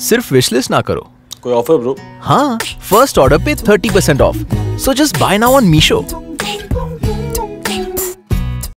सिर्फ़ विशलिस्ट ना करो। कोई ऑफ़र ब्रो हाँ फ़र्स्ट ऑर्डर पे thirty percent off so just buy now on Meesho